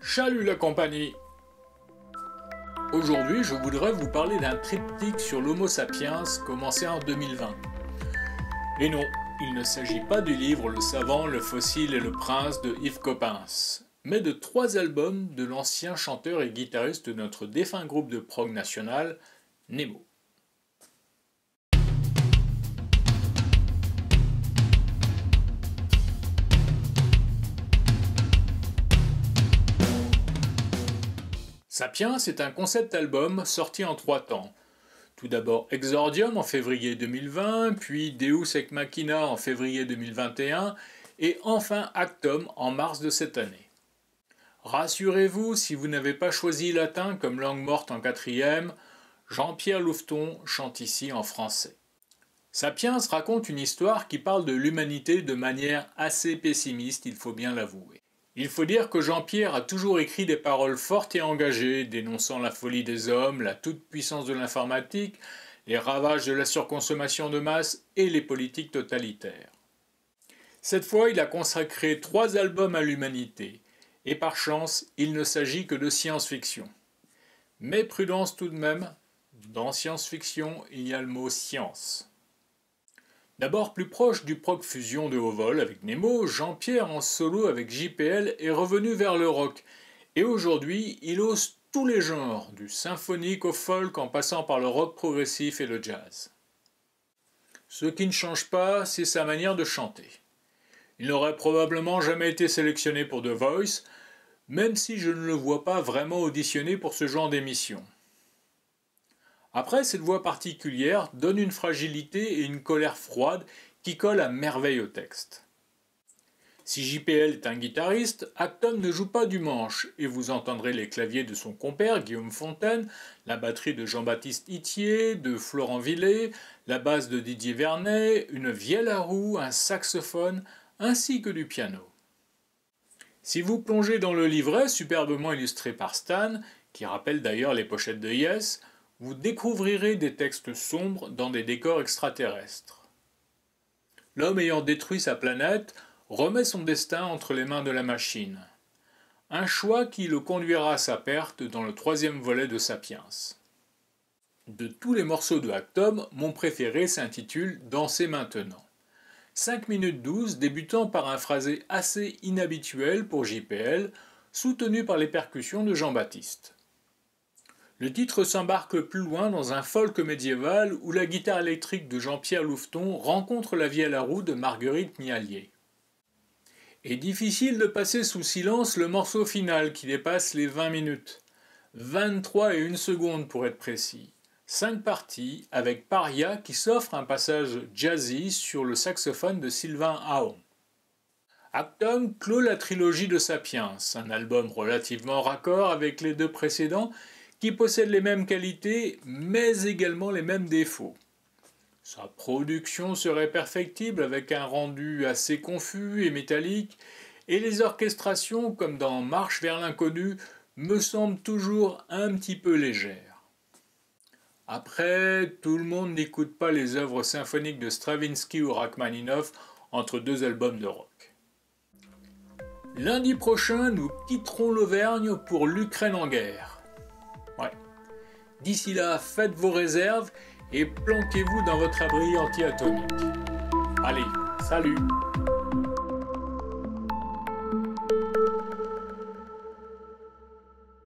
Chalut la compagnie Aujourd'hui, je voudrais vous parler d'un triptyque sur l'Homo sapiens commencé en 2020. Et non, il ne s'agit pas du livre Le savant, le fossile et le prince de Yves Coppens, mais de trois albums de l'ancien chanteur et guitariste de notre défunt groupe de prog national, Nemo. Sapiens est un concept album sorti en trois temps. Tout d'abord Exordium en février 2020, puis Deus Ex Machina en février 2021 et enfin Actum en mars de cette année. Rassurez-vous, si vous n'avez pas choisi latin comme langue morte en quatrième, Jean-Pierre Louveton chante ici en français. Sapiens raconte une histoire qui parle de l'humanité de manière assez pessimiste, il faut bien l'avouer. Il faut dire que Jean-Pierre a toujours écrit des paroles fortes et engagées, dénonçant la folie des hommes, la toute-puissance de l'informatique, les ravages de la surconsommation de masse et les politiques totalitaires. Cette fois, il a consacré trois albums à l'humanité, et par chance, il ne s'agit que de science-fiction. Mais prudence tout de même, dans science-fiction, il y a le mot science. D'abord plus proche du proc fusion de haut vol avec Nemo, Jean-Pierre en solo avec JPL est revenu vers le rock. Et aujourd'hui, il ose tous les genres, du symphonique au folk en passant par le rock progressif et le jazz. Ce qui ne change pas, c'est sa manière de chanter. Il n'aurait probablement jamais été sélectionné pour The Voice, même si je ne le vois pas vraiment auditionné pour ce genre d'émission. Après, cette voix particulière donne une fragilité et une colère froide qui collent à merveille au texte. Si JPL est un guitariste, Acton ne joue pas du manche, et vous entendrez les claviers de son compère Guillaume Fontaine, la batterie de Jean-Baptiste Itier, de Florent Villet, la basse de Didier Vernet, une vielle à roue, un saxophone, ainsi que du piano. Si vous plongez dans le livret, superbement illustré par Stan, qui rappelle d'ailleurs les pochettes de Yes, vous découvrirez des textes sombres dans des décors extraterrestres. L'homme ayant détruit sa planète remet son destin entre les mains de la machine. Un choix qui le conduira à sa perte dans le troisième volet de Sapiens. De tous les morceaux de Actum, mon préféré s'intitule Danser maintenant. 5 minutes 12 débutant par un phrasé assez inhabituel pour JPL, soutenu par les percussions de Jean-Baptiste. Le titre s'embarque plus loin dans un folk médiéval où la guitare électrique de Jean-Pierre Louveton rencontre la vie à la roue de Marguerite Niallier. Et difficile de passer sous silence le morceau final qui dépasse les 20 minutes. 23 et 1 seconde pour être précis. 5 parties avec Paria qui s'offre un passage jazzy sur le saxophone de Sylvain Aon. Actum clôt la trilogie de Sapiens, un album relativement raccord avec les deux précédents qui possède les mêmes qualités, mais également les mêmes défauts. Sa production serait perfectible avec un rendu assez confus et métallique, et les orchestrations, comme dans Marche vers l'inconnu, me semblent toujours un petit peu légères. Après, tout le monde n'écoute pas les œuvres symphoniques de Stravinsky ou Rachmaninoff entre deux albums de rock. Lundi prochain, nous quitterons l'Auvergne pour l'Ukraine en guerre. D'ici là, faites vos réserves et planquez-vous dans votre abri anti-atomique. Allez, salut